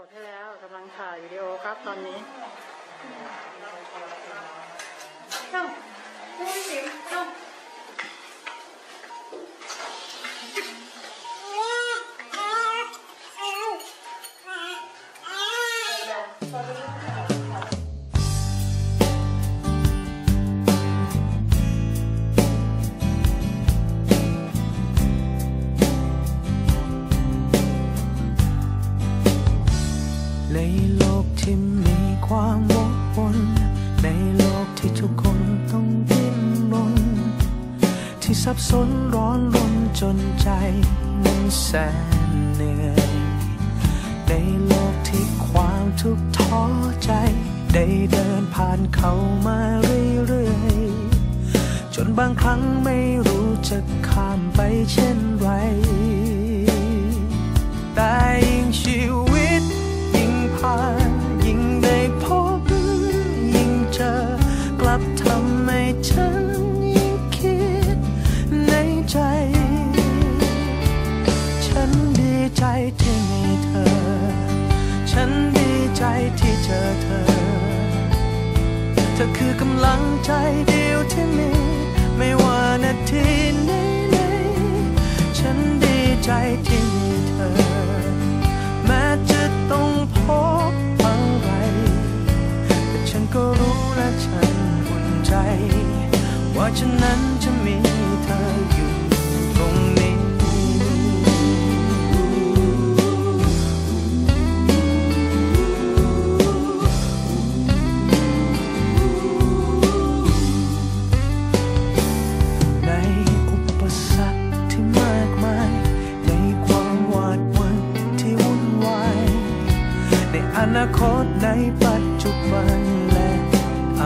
กดให้แล้วกำลังถ่ายวิดีโอครับตอนนี้เข้าพูดสิเข้า กที่มีความวกวนในโลกที่ทุกคนต้องดิ้นรน ที่สับสนร้อนรนจนใจนั้นแสนเหนื่อย ในโลกที่ความทุกข์ท้อใจ ได้เดินผ่านเขามาเรื่อยๆ จนบางครั้งไม่รู้จะข้ามไปเช่นไร ใจที่มีเธอ ฉันดีใจที่เจอเธอ เธอคือกำลังใจเดียวที่มี ไม่ว่านาทีไหนๆฉันดีใจที่มีเธอ แม้จะต้องพบอะไรแต่ฉันก็รู้และฉันอุ่นใจ ว่าฉันนั้นจะมีเธออยู่ตรงนี้ นอนาคตในปัจจุบันและอ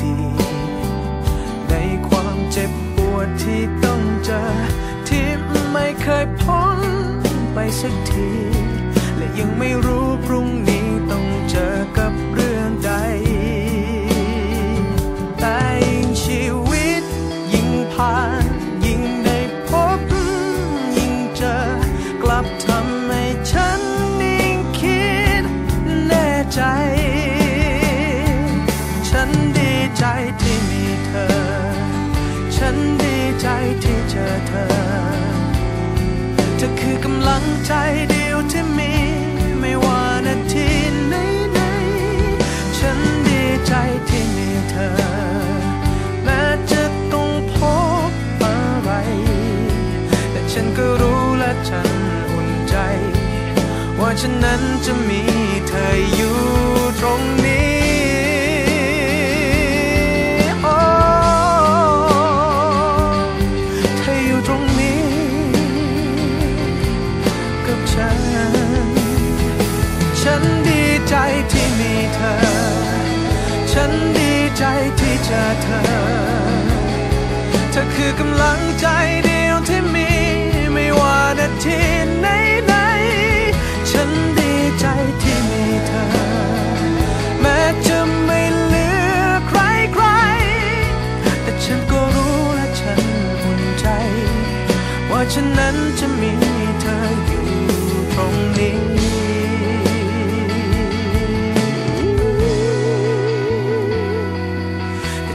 ดีตในความเจ็บปวดที่ต้องเจอที่ไม่เคยพ้นไปสักที ที่เจอเธอ เธอคือกำลังใจเดียวที่มี ไม่ว่านาทีไหนๆฉันดีใจที่มีเธอ แม้จะต้องพบอะไร แต่ฉันก็รู้และฉันอุ่นใจ ว่าฉันนั้นจะมีเธออยู่ ฉันดีใจที่มีเธอ ฉันดีใจที่เจอเธอ เธอคือกำลังใจ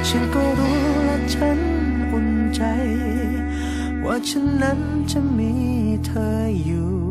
ฉันก็รู้และฉันอุ่นใจ ว่าฉันนั้นจะมีเธออยู่